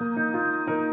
うん。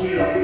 Thank you.